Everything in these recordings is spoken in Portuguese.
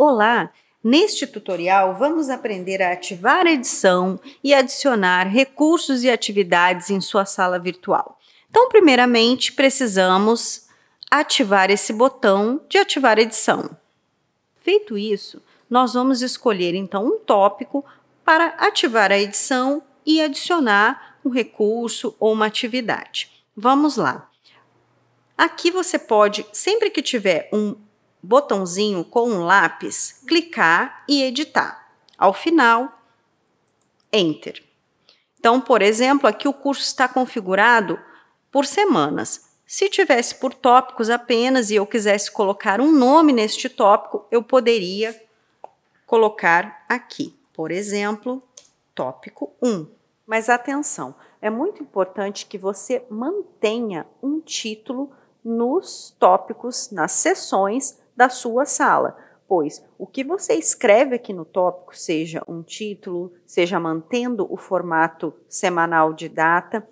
Olá! Neste tutorial, vamos aprender a ativar a edição e adicionar recursos e atividades em sua sala virtual. Então, primeiramente, precisamos ativar esse botão de ativar edição. Feito isso, nós vamos escolher então um tópico para ativar a edição e adicionar um recurso ou uma atividade. Vamos lá. Aqui você pode, sempre que tiver um botãozinho com um lápis, clicar e editar. Ao final, Enter. Então, por exemplo, aqui o curso está configurado por semanas. Se tivesse por tópicos apenas e eu quisesse colocar um nome neste tópico, eu poderia colocar aqui, por exemplo, tópico 1. Mas atenção, é muito importante que você mantenha um título nos tópicos, nas sessões da sua sala, pois o que você escreve aqui no tópico, seja um título, seja mantendo o formato semanal de data,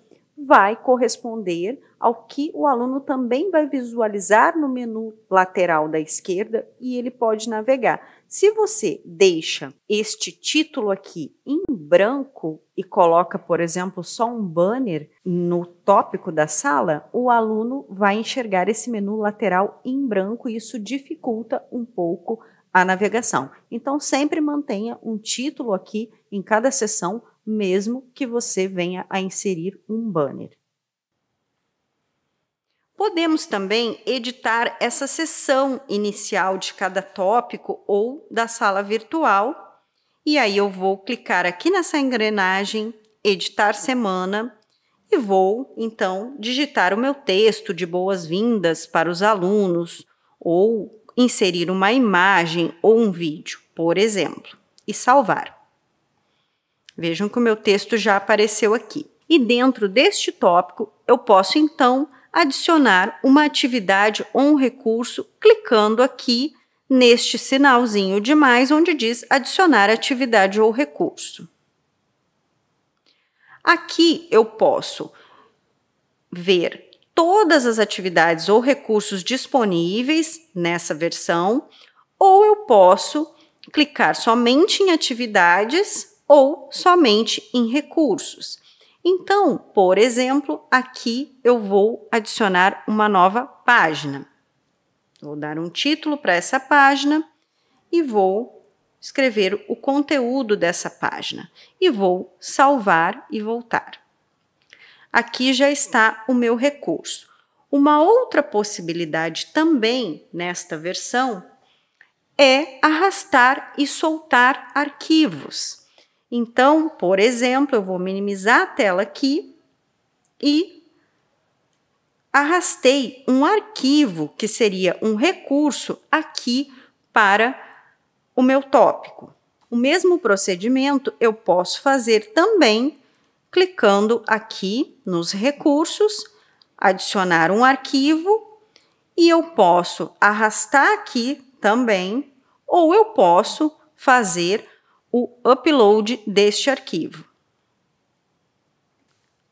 vai corresponder ao que o aluno também vai visualizar no menu lateral da esquerda e ele pode navegar. Se você deixa este título aqui em branco e coloca, por exemplo, só um banner no tópico da sala, o aluno vai enxergar esse menu lateral em branco e isso dificulta um pouco a navegação. Então, sempre mantenha um título aqui em cada sessão, mesmo que você venha a inserir um banner. Podemos também editar essa sessão inicial de cada tópico ou da sala virtual. E aí eu vou clicar aqui nessa engrenagem, editar semana, e vou então digitar o meu texto de boas-vindas para os alunos ou inserir uma imagem ou um vídeo, por exemplo, e salvar. Vejam que o meu texto já apareceu aqui. E dentro deste tópico, eu posso então adicionar uma atividade ou um recurso clicando aqui neste sinalzinho de mais onde diz adicionar atividade ou recurso. Aqui eu posso ver todas as atividades ou recursos disponíveis nessa versão, ou eu posso clicar somente em atividades ou somente em recursos. Então, por exemplo, aqui eu vou adicionar uma nova página. Vou dar um título para essa página e vou escrever o conteúdo dessa página e vou salvar e voltar. Aqui já está o meu recurso. Uma outra possibilidade também nesta versão é arrastar e soltar arquivos. Então, por exemplo, eu vou minimizar a tela aqui e arrastei um arquivo que seria um recurso aqui para o meu tópico. O mesmo procedimento eu posso fazer também clicando aqui nos recursos, adicionar um arquivo e eu posso arrastar aqui também, ou eu posso fazer o upload deste arquivo.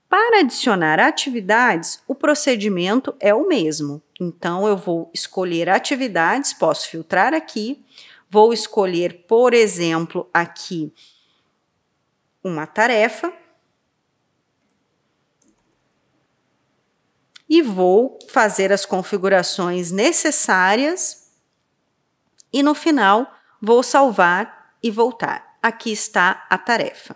Para adicionar atividades, o procedimento é o mesmo. Então, eu vou escolher atividades, posso filtrar aqui, vou escolher, por exemplo, aqui uma tarefa e vou fazer as configurações necessárias e no final vou salvar e voltar aqui está a tarefa.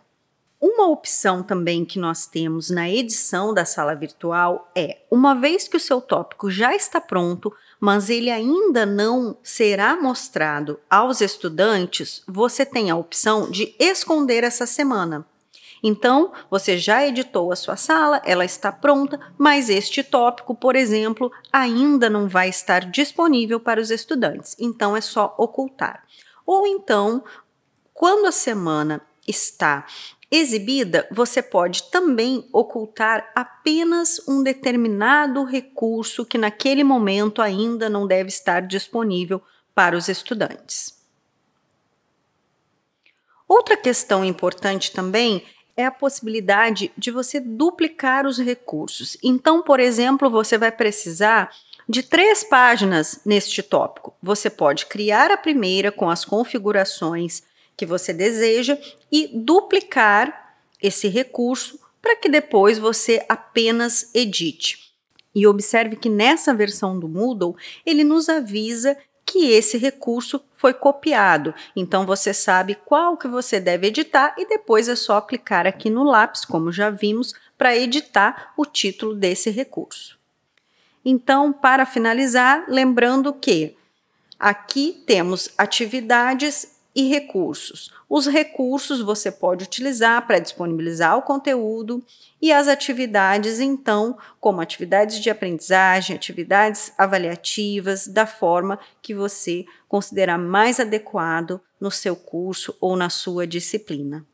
Uma opção também que nós temos na edição da sala virtual é, uma vez que o seu tópico já está pronto, mas ele ainda não será mostrado aos estudantes, você tem a opção de esconder essa semana. Então, você já editou a sua sala, ela está pronta, mas este tópico, por exemplo, ainda não vai estar disponível para os estudantes. Então, é só ocultar. Ou então, quando a semana está exibida, você pode também ocultar apenas um determinado recurso que naquele momento ainda não deve estar disponível para os estudantes. Outra questão importante também é a possibilidade de você duplicar os recursos. Então, por exemplo, você vai precisar de três páginas neste tópico. Você pode criar a primeira com as configurações que você deseja e duplicar esse recurso para que depois você apenas edite. E observe que nessa versão do Moodle ele nos avisa que esse recurso foi copiado. Então você sabe qual que você deve editar e depois é só clicar aqui no lápis, como já vimos, para editar o título desse recurso. Então, para finalizar, lembrando que aqui temos atividades e recursos. Os recursos você pode utilizar para disponibilizar o conteúdo e as atividades, então, como atividades de aprendizagem, atividades avaliativas, da forma que você considerar mais adequado no seu curso ou na sua disciplina.